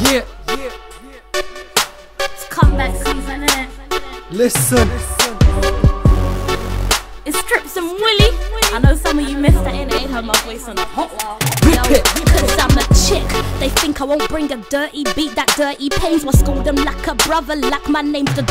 Yeah, It's comeback season, innit? listen. It's Tripsz and Willy. I know some of you missed that, innit? Ain't heard my voice on the hot wow. Rip it. Cause I'm a chick. They think I won't bring a dirty beat. That dirty pains will school them like a brother. Like my name's the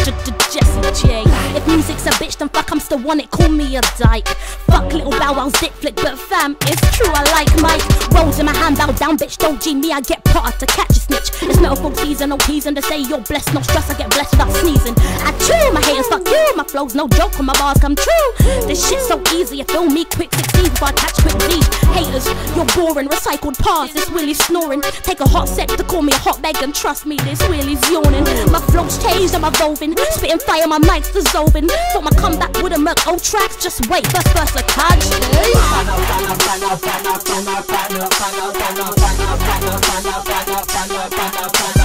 Jessie J. If music's a bitch, then fuck, I'm still on it. Call me a dyke. Fuck little bow wow's dick flick, but fam, it's true. I like Mike. Rolls in my hand, bow down, bitch. Don't G me. I get pot to catch a snitch. It's full season, no teasing to say you're blessed. No stress, I get blessed without sneezing. I chew my haters, fuck you. Flow's no joke when my bars come true. This shit's so easy, you feel me? Quick succeed before I catch quick Z. Haters, you're boring. Recycled parts, this Willie's snoring. Take a hot sec to call me a hot bag, and trust me, this Willie's yawning. My flow's changed, I'm evolving. Spitting fire, my mic's dissolving. Thought my comeback would have murk old tracks. Just wait, first verse, like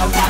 Cause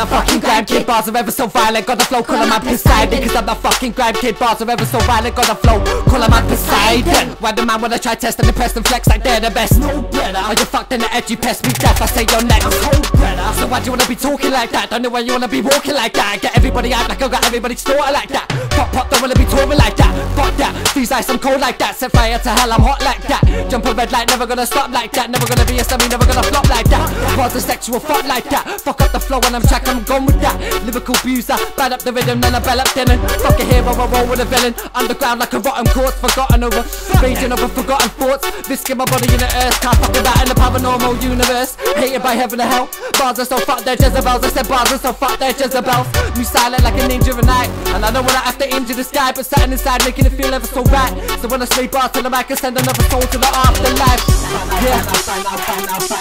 the fucking grime kid, bars are ever so violent, got the flow, call my Poseidon Cause I'm the fucking grime kid, bars are ever so violent, got the flow, call my Poseidon. Why the man wanna try test and impress and flex like they're the best? No better, are you fucked in the edgy pest, me death, I say you're next. So better, so why do you wanna be talking like that? Don't know why you wanna be walking like that. Get everybody out like I got everybody snorting like that. Pop pop, don't wanna be touring like that. Fuck that, these ice I'm cold like that. Set fire to hell, I'm hot like that. Jump a red light, never gonna stop like that. Never gonna be a stummy, never gonna flop like that. Bars a sexual fuck like that. Fuck up the flow when I'm track, I'm gone with that Lyrical abuser, bad up the rhythm, then I bell up then Fuck a hero, I roll with a villain. Underground like a rotten corpse, forgotten over. Raging over forgotten thoughts. Risking my body in the earth, can't fuck with that in the paranormal universe. Hated by heaven and hell. Bars are so fuck their Jezebels. I said bars are so fuck their Jezebels. Me silent like a ninja at night. And I don't wanna have to injure the sky But sitting inside making it feel ever so right. So when I spray bars to the mic I send another soul to the afterlife. Yeah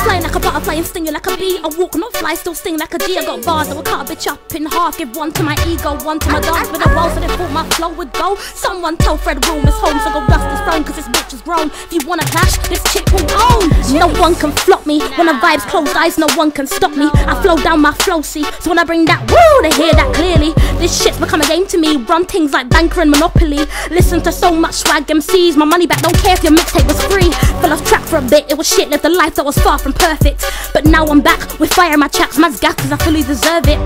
Flying like a butterfly and stinging like a bee. I walk, not fly, still sting like a G. I got bars that will cut a bitch up in half. Give one to my ego, one to my dance with a roll, so they thought my flow would go. Someone tell Fred Room is home, so go dust his throne, cause this bitch is grown. If you wanna clash, this chick will own. No one can flop me. When the vibes closed eyes, no one can stop me. I flow down my flow, see. So when I bring that woo, they hear that clearly. This shit's become a game to me. Run things like Banker and Monopoly. Listen to so much swag MCs. My money back, don't care if your mixtape was free. Fell off track for a bit, it was shit. Lived a life that was far from perfect. But now I'm back with fire in my chaps. Man's gas, cause I fully deserve it.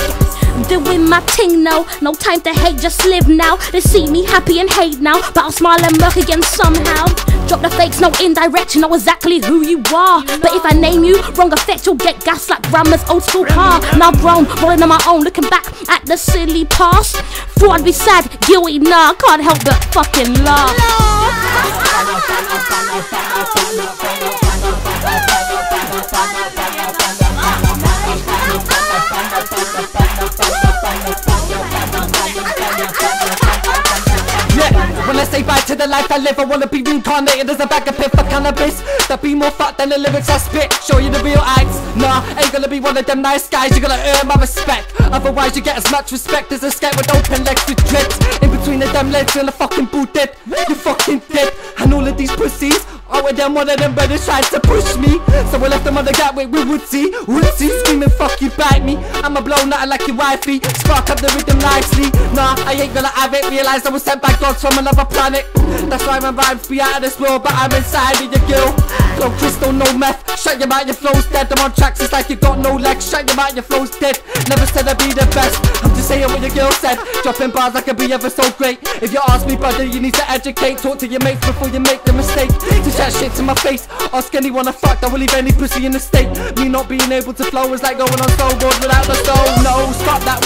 Doing my ting now, no time to hate, just live now. They see me happy and hate now, but I'll smile and murk again somehow. Drop the fakes, no indirect, you know exactly who you are. But if I name you, wrong effect, you'll get gas like Grandma's old school car. Now grown, on my own, looking back at the silly past. Thought I'd be sad, guilty, nah, can't help but fucking laugh. the life I live, I wanna be reincarnated as a bag of pit for cannabis. That be more fucked than the lyrics I spit. Show you the real acts. Nah, ain't gonna be one of them nice guys. You gonna earn my respect. Otherwise, you get as much respect as a scat with open legs with dreads. In between the damn legs and a fucking boot dead. You fucking dead. And all of these pussies. All of them, one of them brothers tried to push me. So I left them on the gap with Woodsy. Woodsy screaming, fuck you, bite me. I'ma blow nothing like your wifey. Spark up the rhythm nicely. Nah, I ain't gonna have it. Realize I was sent by gods from another planet. That's why my vibes be out of this world, but I'm inside of your girl. Flow crystal, no meth. Shut your mouth, your flow's dead. I'm on tracks, it's like you got no legs. Shut your mouth, your flow's dead. Never said I'd be the best. I'm just saying what your girl said. Dropping bars, I could be ever so great. If you ask me, brother, you need to educate. Talk to your mates before you make the mistake. To chat shit to my face. Ask anyone I fuck, I will leave any pussy in the state. Me not being able to flow is like going on snowboard without the soul. No, stop that.